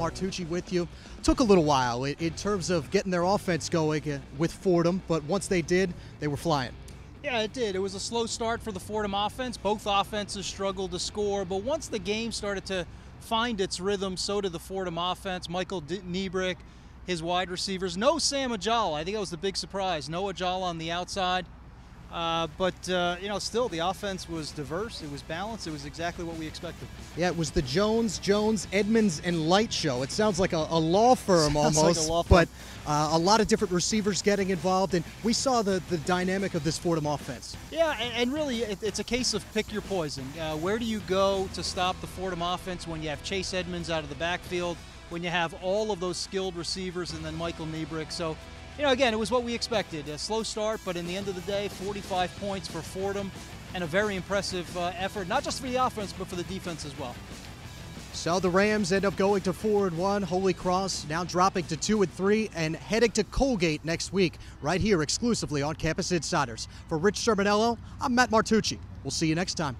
Martucci with you. Took a little while in, terms of getting their offense going uh, with Fordham, but once they did, they were flying. Yeah, it did. It was a slow start for the Fordham offense. Both offenses struggled to score, but once the game started to find its rhythm, so did the Fordham offense. Michael D- Nebrich, his wide receivers. No Sam Ajala. I think that was the big surprise. No Ajala on the outside. Uh, but uh, you know, still the offense was diverse. It was balanced. It was exactly what we expected. Yeah, it was the Jones, Jones, Edmonds, and Light show. It sounds like a, a law firm Sounds almost, like a law firm. but uh, a lot of different receivers getting involved, and we saw the the dynamic of this Fordham offense. Yeah, and, and really, it, it's a case of pick your poison. Uh, where do you go to stop the Fordham offense when you have Chase Edmonds out of the backfield, when you have all of those skilled receivers, and then Michael Nebrich? So, you know, again, it was what we expected. A slow start, but in the end of the day, 45 points for Fordham, and a very impressive uh, effort, not just for the offense, but for the defense as well. So the Rams end up going to four and one. Holy Cross now dropping to two and three and heading to Colgate next week, right here exclusively on Campus Insiders. For Rich Cirminiello, I'm Matt Martucci. We'll see you next time.